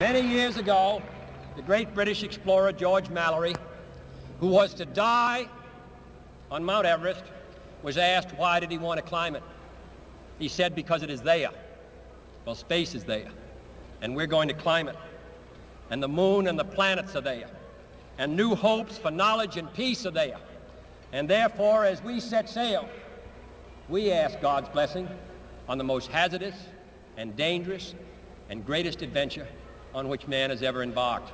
Many years ago, the great British explorer George Mallory, who was to die on Mount Everest, was asked why did he want to climb it. He said because it is there. Well, space is there, and we're going to climb it. And the moon and the planets are there, and new hopes for knowledge and peace are there. And therefore, as we set sail, we ask God's blessing on the most hazardous and dangerous and greatest adventure on which man has ever embarked.